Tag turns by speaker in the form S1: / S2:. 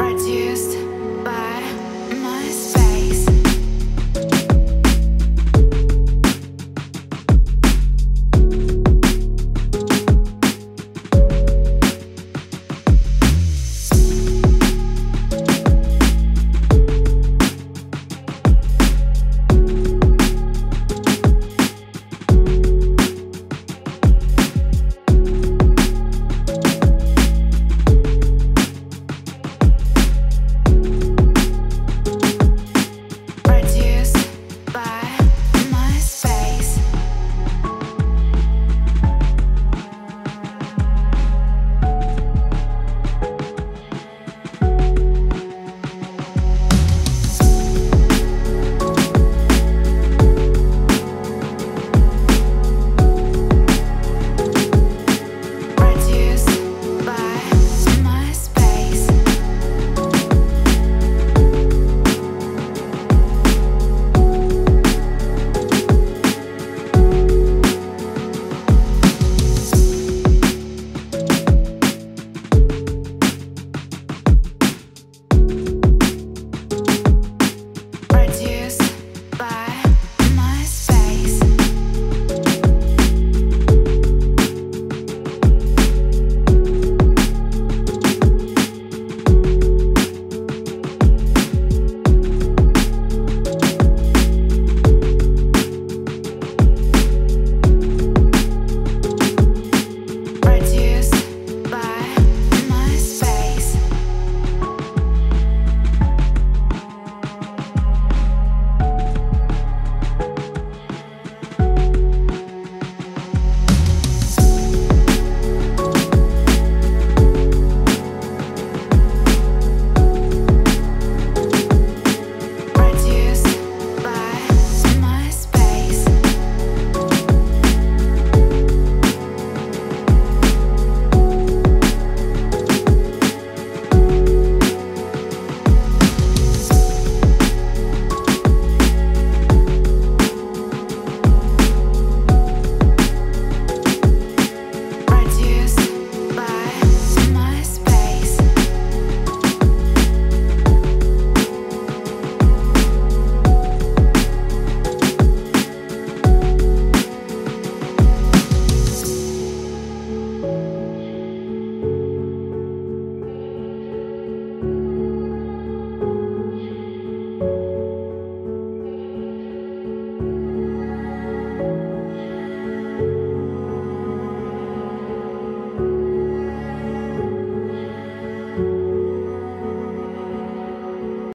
S1: reduced